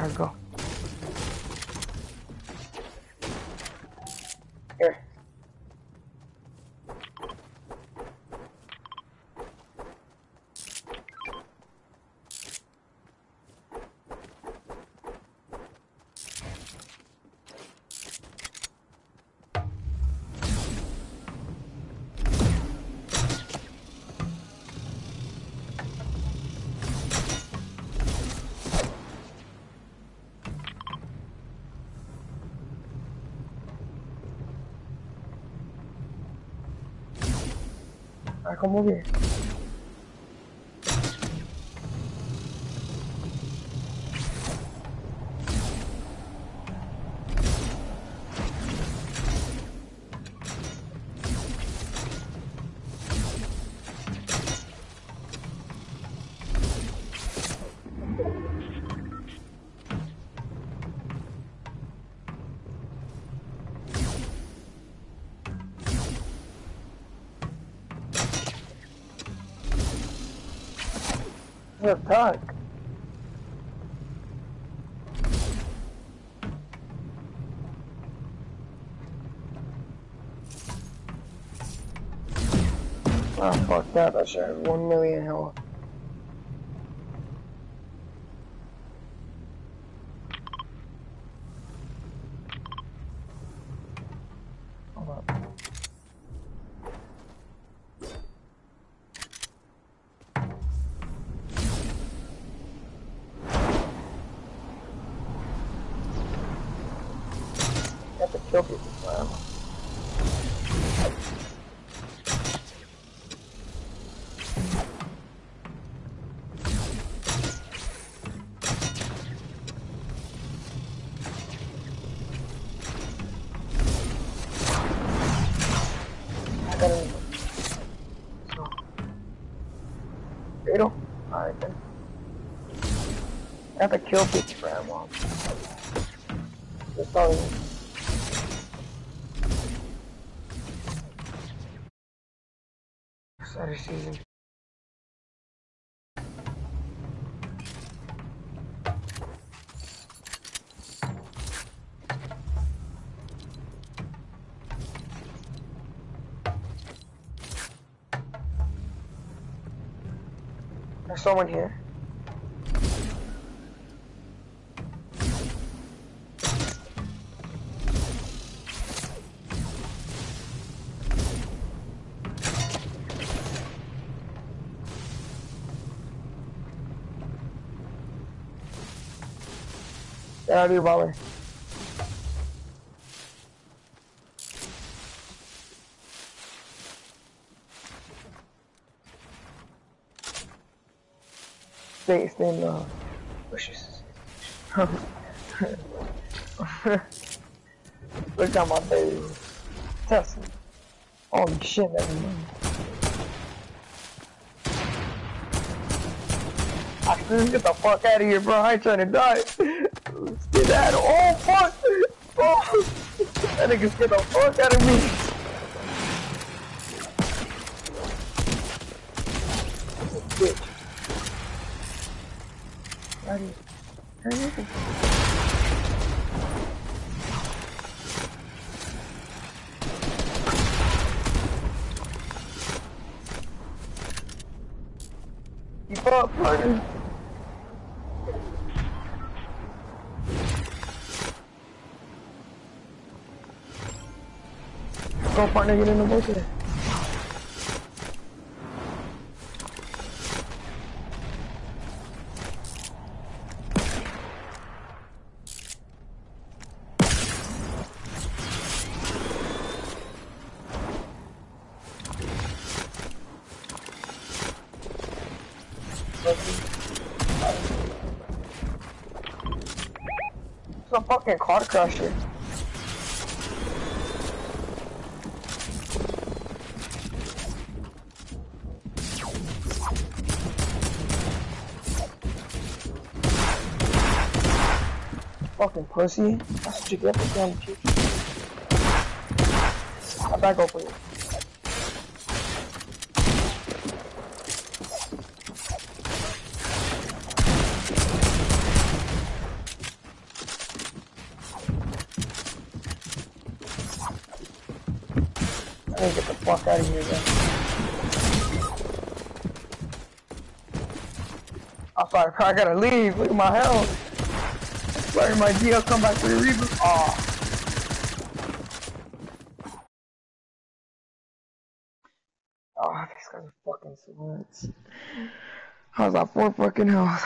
Alright, go. Ah, ¿Cómo bien? Talk? Oh fuck that, I should have one million health. Kill people, man. I have to kill for ammo. That's all. Sorry, season. There's someone here. Out of here, baller. Stay, stay in the bushes. Look at my baby. Tesla. Holy shit, never mind. I couldn't get the fuck out of here, bro. I ain't trying to die. Get Oh, fuck! That nigga scared the fuck out of me. Bitch. Ready. Hurry. Partner, get in the bush. It's a fucking car crusher. Fucking pussy. That's what you get for damn cheap. I back up for you. I need to get the fuck out of here then. I'm sorry, I gotta leave. Look at my health. Sorry, my GL come back for the reboot. Aw. Oh, these guys are fucking swords. I was at four fucking health.